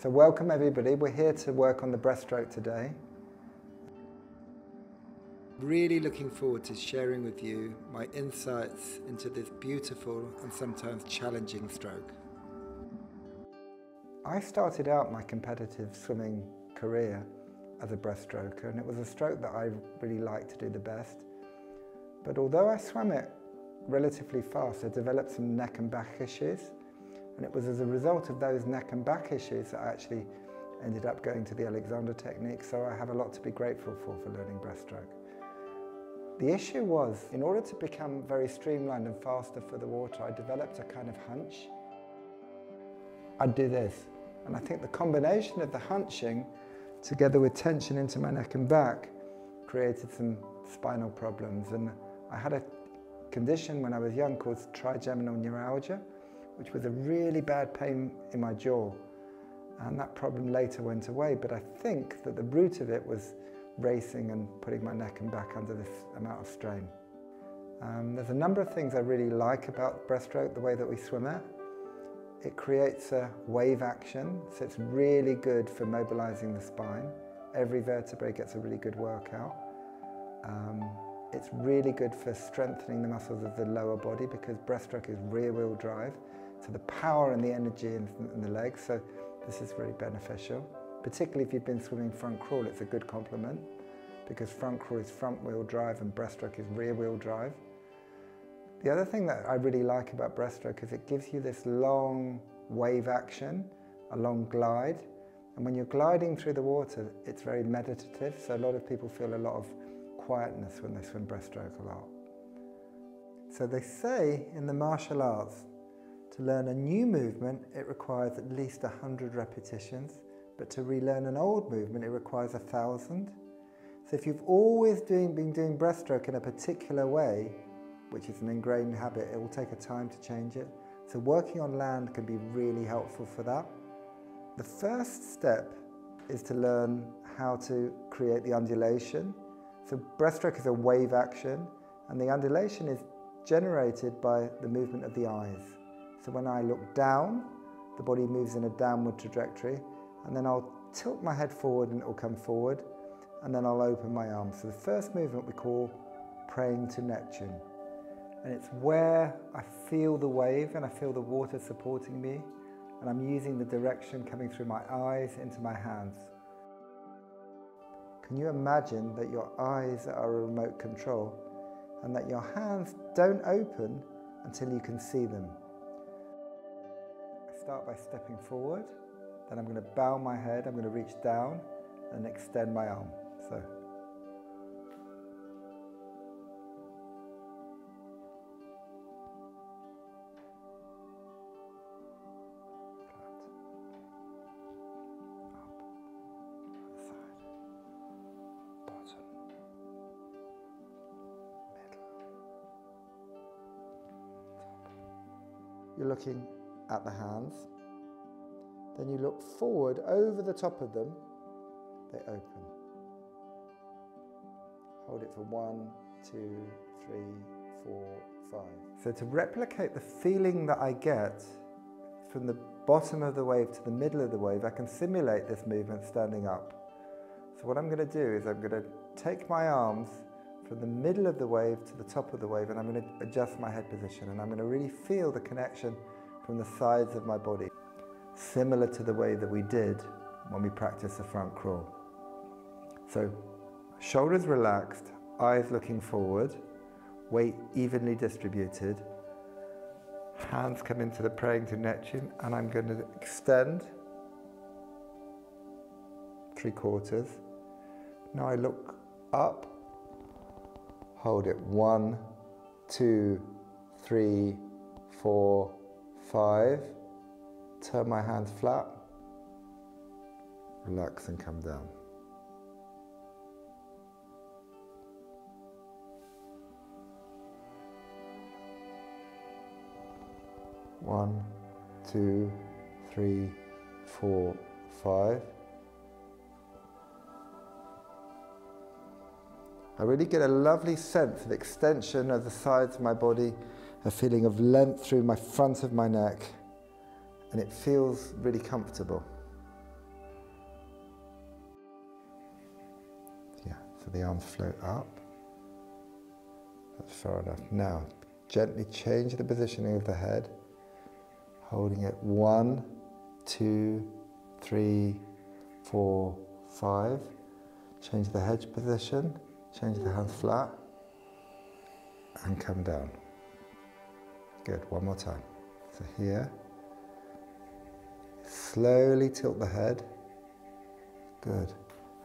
So welcome everybody, we're here to work on the breaststroke today. Really looking forward to sharing with you my insights into this beautiful and sometimes challenging stroke. I started out my competitive swimming career as a breaststroker and it was a stroke that I really liked to do the best. But although I swam it relatively fast, I developed some neck and back issues and it was as a result of those neck and back issues that I actually ended up going to the Alexander technique so I have a lot to be grateful for for learning breaststroke. The issue was, in order to become very streamlined and faster for the water, I developed a kind of hunch. I'd do this. And I think the combination of the hunching together with tension into my neck and back created some spinal problems. And I had a condition when I was young called trigeminal neuralgia, which was a really bad pain in my jaw. And that problem later went away, but I think that the root of it was racing and putting my neck and back under this amount of strain. Um, there's a number of things I really like about breaststroke, the way that we swim it. It creates a wave action, so it's really good for mobilizing the spine. Every vertebrae gets a really good workout. Um, it's really good for strengthening the muscles of the lower body because breaststroke is rear wheel drive. So the power and the energy in, in the legs, so this is really beneficial. Particularly if you've been swimming front crawl, it's a good complement because front crawl is front wheel drive and breaststroke is rear wheel drive. The other thing that I really like about breaststroke is it gives you this long wave action, a long glide. And when you're gliding through the water, it's very meditative. So a lot of people feel a lot of quietness when they swim breaststroke a lot. So they say in the martial arts, to learn a new movement, it requires at least 100 repetitions. But to relearn an old movement, it requires a thousand. So if you've always doing, been doing breaststroke in a particular way, which is an ingrained habit, it will take a time to change it. So working on land can be really helpful for that. The first step is to learn how to create the undulation. So breaststroke is a wave action and the undulation is generated by the movement of the eyes. So when I look down, the body moves in a downward trajectory and then I'll tilt my head forward and it will come forward and then I'll open my arms. So the first movement we call praying to Neptune. And it's where I feel the wave and I feel the water supporting me and I'm using the direction coming through my eyes into my hands. Can you imagine that your eyes are a remote control and that your hands don't open until you can see them? Start by stepping forward. Then I'm going to bow my head, I'm going to reach down and extend my arm. So. You're looking at the hands then you look forward over the top of them, they open. Hold it for one, two, three, four, five. So to replicate the feeling that I get from the bottom of the wave to the middle of the wave, I can simulate this movement standing up. So what I'm going to do is I'm going to take my arms from the middle of the wave to the top of the wave and I'm going to adjust my head position and I'm going to really feel the connection from the sides of my body similar to the way that we did when we practiced the front crawl. So shoulders relaxed, eyes looking forward, weight evenly distributed, hands come into the praying to Neptune, and I'm going to extend three quarters. Now I look up, hold it one, two, three, four, five, turn my hands flat, relax and come down. One, two, three, four, five. I really get a lovely sense of extension of the sides of my body, a feeling of length through my front of my neck, and it feels really comfortable. Yeah, so the arms float up. That's far enough. Now, gently change the positioning of the head, holding it one, two, three, four, five. Change the head position, change the hands flat, and come down. Good, one more time. So here, slowly tilt the head. Good.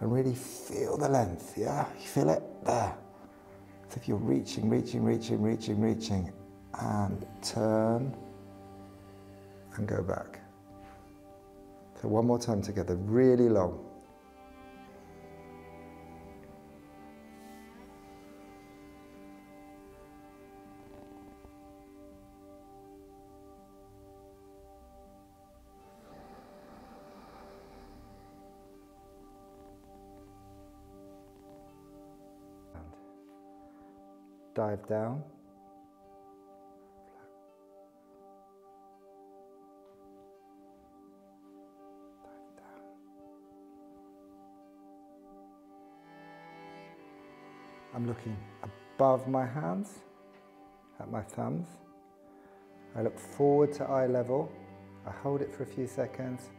And really feel the length, yeah? You feel it? There. So if you're reaching, reaching, reaching, reaching, reaching, and turn and go back. So one more time together, really long. Dive down. I'm looking above my hands, at my thumbs. I look forward to eye level. I hold it for a few seconds.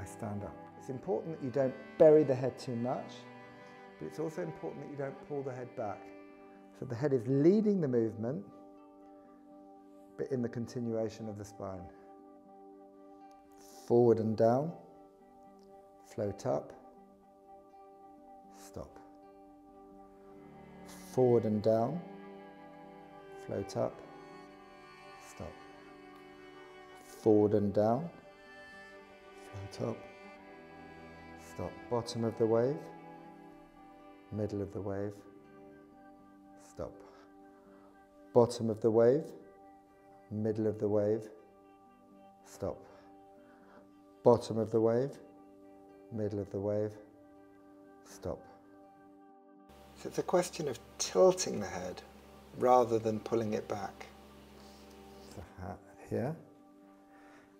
I stand up. It's important that you don't bury the head too much, but it's also important that you don't pull the head back. So the head is leading the movement, but in the continuation of the spine. Forward and down, float up, stop. Forward and down, float up, stop. Forward and down, float up, stop. Bottom of the wave, middle of the wave, Bottom of the wave, middle of the wave, stop. Bottom of the wave, middle of the wave, stop. So it's a question of tilting the head rather than pulling it back. So here,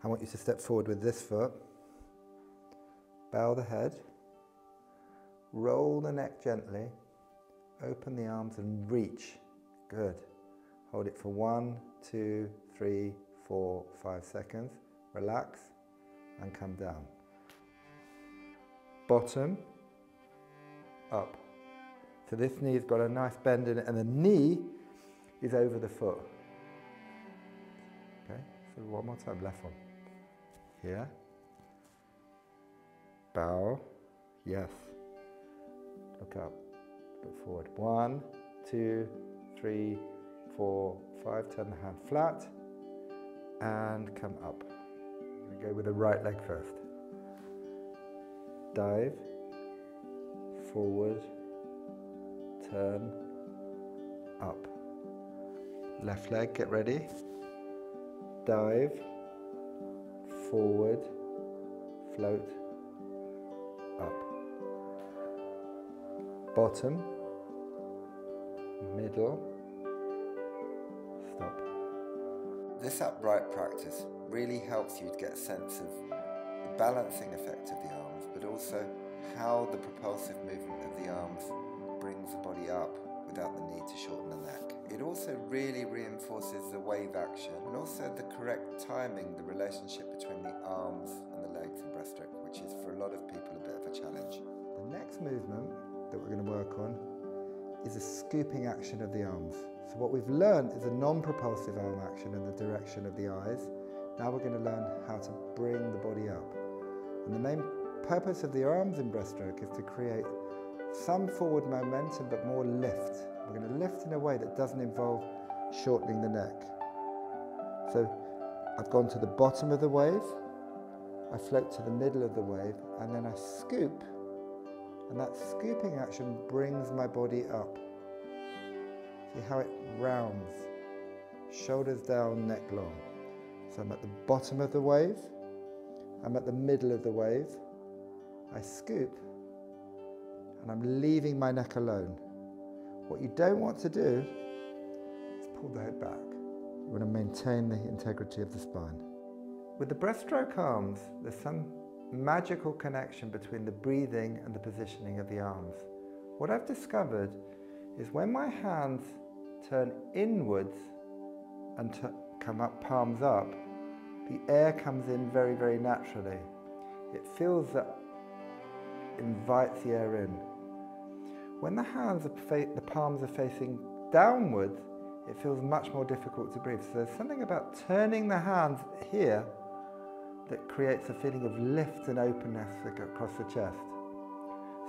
I want you to step forward with this foot, bow the head, roll the neck gently, Open the arms and reach. Good. Hold it for one, two, three, four, five seconds. Relax and come down. Bottom, up. So this knee's got a nice bend in it and the knee is over the foot. Okay, so one more time, left one. Here. Bow, yes. Look up look forward. One, two, three, four, five. Turn the hand flat and come up. Go with the right leg first. Dive, forward, turn, up. Left leg, get ready. Dive, forward, float, up. Bottom, middle, This upright practice really helps you to get a sense of the balancing effect of the arms, but also how the propulsive movement of the arms brings the body up without the need to shorten the neck. It also really reinforces the wave action and also the correct timing, the relationship between the arms and the legs in breaststroke, which is for a lot of people a bit of a challenge. The next movement that we're going to work on is a scooping action of the arms. So what we've learned is a non-propulsive arm action in the direction of the eyes. Now we're going to learn how to bring the body up. And the main purpose of the arms in breaststroke is to create some forward momentum but more lift. We're going to lift in a way that doesn't involve shortening the neck. So I've gone to the bottom of the wave, I float to the middle of the wave and then I scoop and that scooping action brings my body up. See how it rounds, shoulders down, neck long. So I'm at the bottom of the wave, I'm at the middle of the wave, I scoop, and I'm leaving my neck alone. What you don't want to do is pull the head back. You want to maintain the integrity of the spine. With the breaststroke arms, there's some magical connection between the breathing and the positioning of the arms. What I've discovered is when my hands turn inwards and come up, palms up, the air comes in very, very naturally. It feels that invites the air in. When the hands are the palms are facing downwards, it feels much more difficult to breathe. So there's something about turning the hands here that creates a feeling of lift and openness across the chest.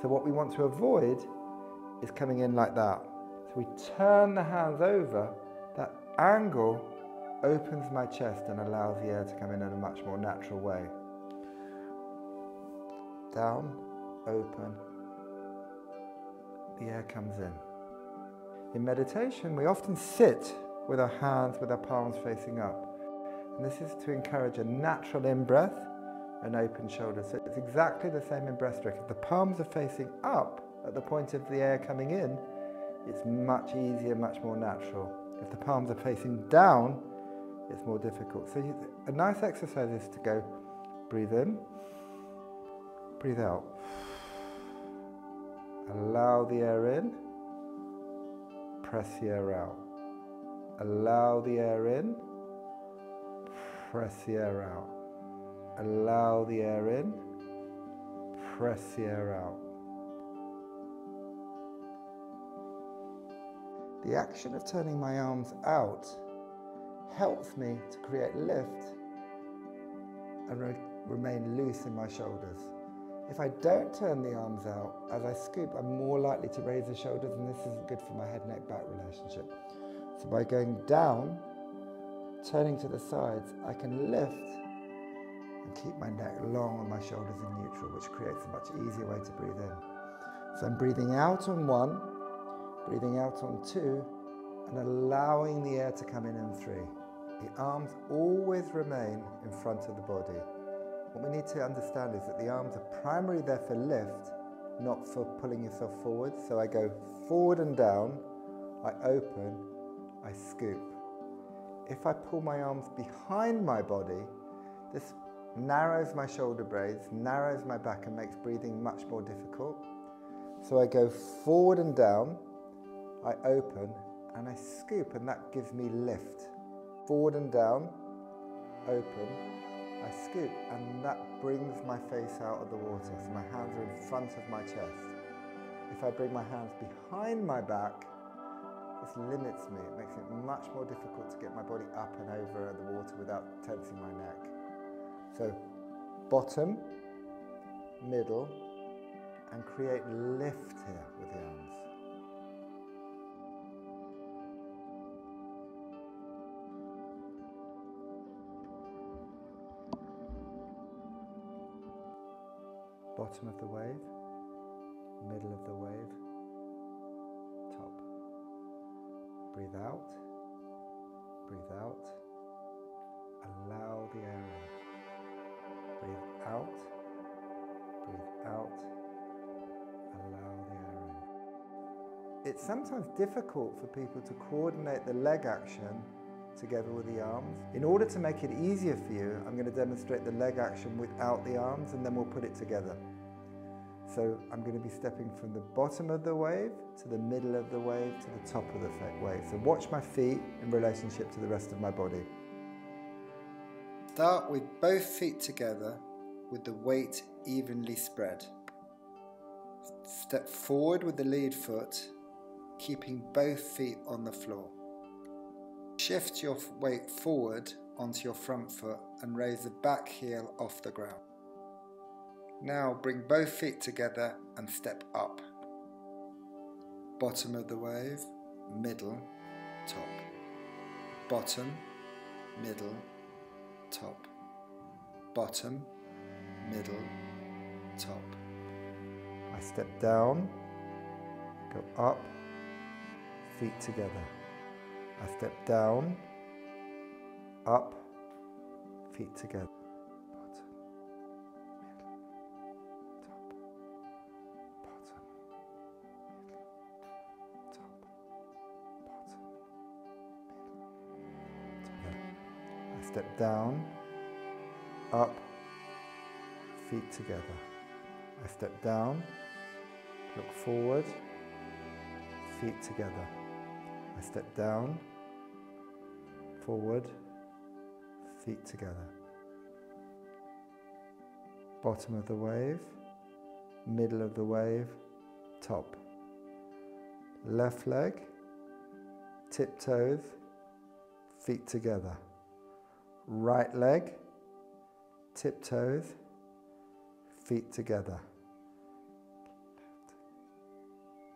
So what we want to avoid is coming in like that. So we turn the hands over, that angle opens my chest and allows the air to come in in a much more natural way. Down, open, the air comes in. In meditation, we often sit with our hands, with our palms facing up. And this is to encourage a natural in-breath and open shoulders. So it's exactly the same in breaststroke. If the palms are facing up at the point of the air coming in, it's much easier, much more natural. If the palms are facing down, it's more difficult. So a nice exercise is to go breathe in, breathe out. Allow the air in, press the air out. Allow the air in, press the air out. Allow the air in, press the air out. The action of turning my arms out helps me to create lift and re remain loose in my shoulders. If I don't turn the arms out as I scoop, I'm more likely to raise the shoulders, and this isn't good for my head neck back relationship. So by going down, turning to the sides, I can lift and keep my neck long and my shoulders in neutral, which creates a much easier way to breathe in. So I'm breathing out on one, breathing out on two, and allowing the air to come in on three. The arms always remain in front of the body. What we need to understand is that the arms are primarily there for lift, not for pulling yourself forward. So I go forward and down, I open, I scoop. If I pull my arms behind my body, this narrows my shoulder blades, narrows my back and makes breathing much more difficult. So I go forward and down, I open and I scoop and that gives me lift. Forward and down, open, I scoop and that brings my face out of the water. So my hands are in front of my chest. If I bring my hands behind my back, this limits me. It makes it much more difficult to get my body up and over the water without tensing my neck. So bottom, middle, and create lift here with the arms. bottom of the wave, middle of the wave, Breathe out, breathe out, allow the air in. Breathe out, breathe out, allow the air in. It's sometimes difficult for people to coordinate the leg action together with the arms. In order to make it easier for you, I'm going to demonstrate the leg action without the arms and then we'll put it together. So I'm going to be stepping from the bottom of the wave to the middle of the wave to the top of the wave. So watch my feet in relationship to the rest of my body. Start with both feet together with the weight evenly spread. Step forward with the lead foot, keeping both feet on the floor. Shift your weight forward onto your front foot and raise the back heel off the ground. Now bring both feet together and step up. Bottom of the wave, middle, top. Bottom, middle, top. Bottom, middle, top. I step down, go up, feet together. I step down, up, feet together. Step down, up, feet together. I step down, look forward, feet together. I step down, forward, feet together. Bottom of the wave, middle of the wave, top. Left leg, tiptoes, feet together. Right leg, tiptoes, feet together.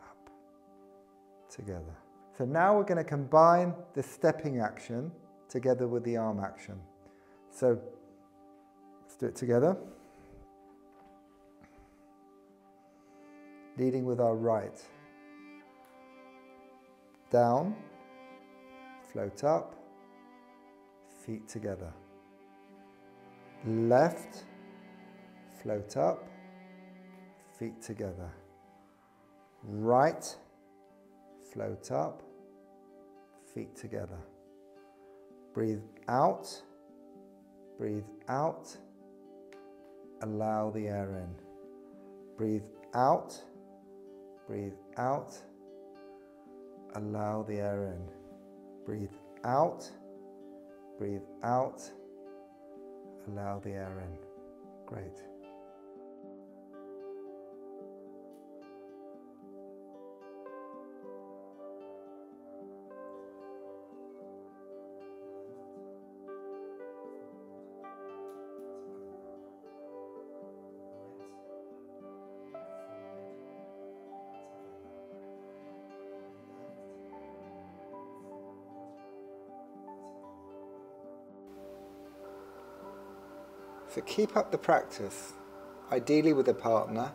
Up, together. So now we're going to combine the stepping action together with the arm action. So let's do it together. Leading with our right. Down, float up, feet together. Left, float up, feet together. Right, float up, feet together. Breathe out, breathe out, allow the air in. Breathe out, breathe out, allow the air in. Breathe out, breathe out, allow the air in. Great. So keep up the practice, ideally with a partner,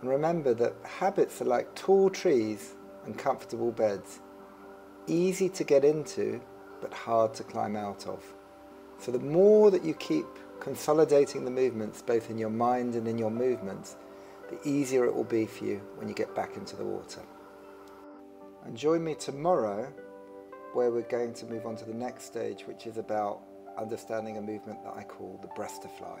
and remember that habits are like tall trees and comfortable beds, easy to get into but hard to climb out of. So the more that you keep consolidating the movements both in your mind and in your movements, the easier it will be for you when you get back into the water. And join me tomorrow where we're going to move on to the next stage which is about understanding a movement that I call the breast to fly.